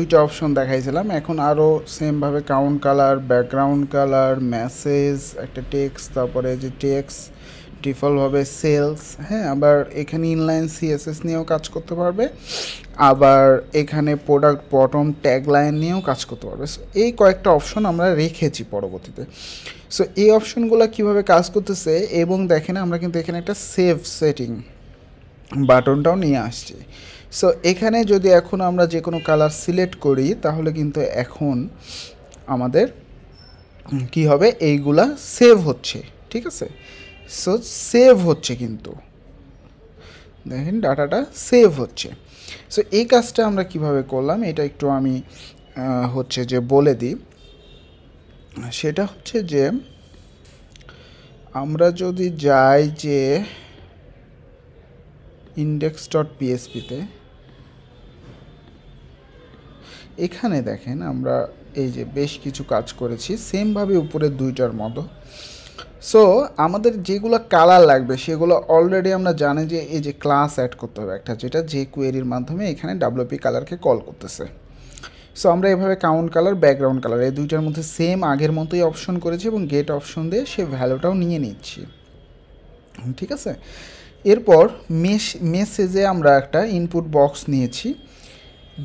দুইটা অপশন দেখাইছিলাম। এখন আরও সেমভাবে count colour background colour message একটা টেক্স তারপরে যে টেক্স ডিফল্টভাবে সেলস হ্যাঁ আবার এখানে ইনলাইন সিএসএস নিয়েও কাজ করতে পারবে। আবার এখানে প্রোডাক্ট বটম ট্যাগলাইন নিয়েও কাজ করতে পারবে। সো এই কয়েকটা অপশন আমরা রেখেছি পরবর্তীতে। সো এই অপশনগুলো কীভাবে কাজ করতেছে, এবং দেখেন আমরা কিন্তু এখানে একটা সেভ সেটিং বাটনটাও নিয়ে আসছি। সো এখানে যদি এখন আমরা যে কোনো কালার সিলেক্ট করি, তাহলে কিন্তু এখন আমাদের কি হবে? এইগুলা সেভ হচ্ছে, ঠিক আছে? সো সেভ হচ্ছে কিন্তু। দেখেন, ডাটাটা সেভ হচ্ছে। সো এই কাজটা আমরা কীভাবে করলাম? এটা একটু আমি হচ্ছে যে বলে দিই। সেটা হচ্ছে যে, আমরা যদি যাই যে ইন্ডেক্স ডট পিএসপিতে এখানে দেখেন আমরা এই যে বেশ কিছু কাজ করেছি সেমভাবে উপরে দুইটার মতো। সো আমাদের যেগুলো কালার লাগবে, সেগুলো অলরেডি আমরা জানি যে এই যে ক্লাস অ্যাড করতে হবে একটা, যেটা যে কোয়েরির মাধ্যমে এখানে ডাব্লিউপি কালারকে কল করতেছে। সো আমরা এভাবে কাউন্ট কালার ব্যাকগ্রাউন্ড কালার এই দুইটার মধ্যে সেম আগের মতোই অপশন করেছি এবং গেট অপশন দিয়ে সে ভ্যালুটাও নিয়ে নিচ্ছি। ঠিক আছে? এরপর মেস মেসেজে আমরা একটা ইনপুট বক্স নিয়েছি,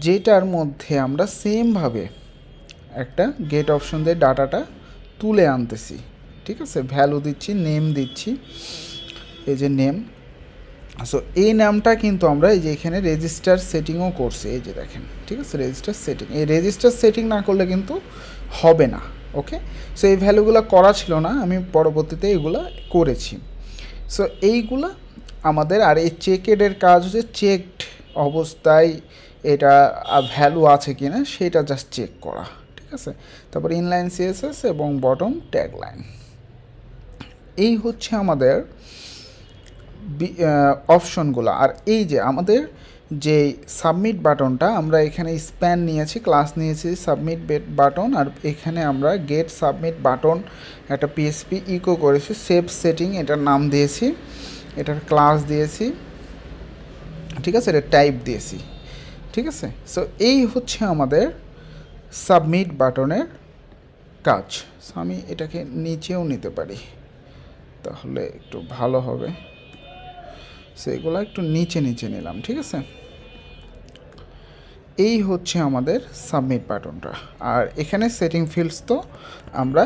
যেটার মধ্যে আমরা সেমভাবে একটা গেট অপশন দিয়ে ডাটাটা তুলে আনতেছি। ঠিক আছে? ভ্যালু দিচ্ছি নেম দিচ্ছি, এই যে নেম সো এই নামটা কিন্তু আমরা এই যে এখানে রেজিস্টার সেটিংও করছি, এই যে দেখেন। ঠিক আছে? রেজিস্টার সেটিং এই রেজিস্টার সেটিং না করলে কিন্তু হবে না ওকে সো এই ভ্যালুগুলো করা ছিল না, আমি পরবর্তীতে এগুলো করেছি। সো এইগুলা আমাদের, আর এই চেকেডের কাজ হচ্ছে চেকড অবস্থায় এটা ভ্যালু আছে কি না সেটা জাস্ট চেক করা, ঠিক আছে? তারপর ইনলাইন সিএসএস এবং বটম ট্যাগ লাইন এই হচ্ছে আমাদের অপশনগুলো আর এই যে আমাদের যে সাবমিট বাটনটা, আমরা এখানে স্প্যান নিয়েছি ক্লাস নিয়েছি সাবমিট বাটন, আর এখানে আমরা গেট সাবমিট বাটন, একটা পিএসপি ইকো করেছি সেভ সেটিং এটার নাম দিয়েছি। এটার ক্লাস দিয়েছি, ঠিক আছে? এটা টাইপ দিয়েছি, ঠিক আছে? সো এই হচ্ছে আমাদের সাবমিট বাটনের কাজ। সো আমি এটাকে নিচেও নিতে পারি। তাহলে একটু ভালো হবে। সো এগুলো একটু নিচে নিচে নিলাম, ঠিক আছে? এই হচ্ছে আমাদের সাবমিট বাটনটা। আর এখানে সেটিং ফিল্ডস তো আমরা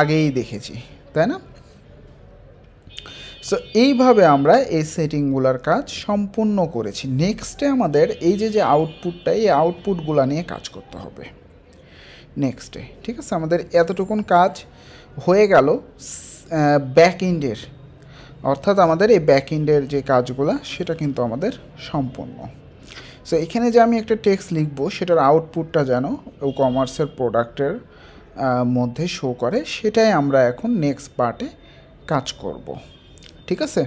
আগেই দেখেছি, তাই না? সো এইভাবে আমরা এই সেটিংগুলোর কাজ সম্পূর্ণ করেছি। নেক্সটে আমাদের এই যে যে আউটপুটটা এই আউটপুটগুলো নিয়ে কাজ করতে হবে। নেক্সটে ঠিক আছে? আমাদের এতটুকুন কাজ হয়ে গেল। ব্যাক ইন্ডের অর্থাৎ আমাদের এই ব্যাক ইন্ডের যে কাজগুলো, সেটা কিন্তু আমাদের সম্পূর্ণ। সো এখানে যে আমি একটা টেক্সট লিখব, সেটার আউটপুটটা যেন ও কমার্সের প্রোডাক্টের মধ্যে শো করে, সেটাই আমরা এখন নেক্সট পার্টে কাজ করব। ঠিক আছে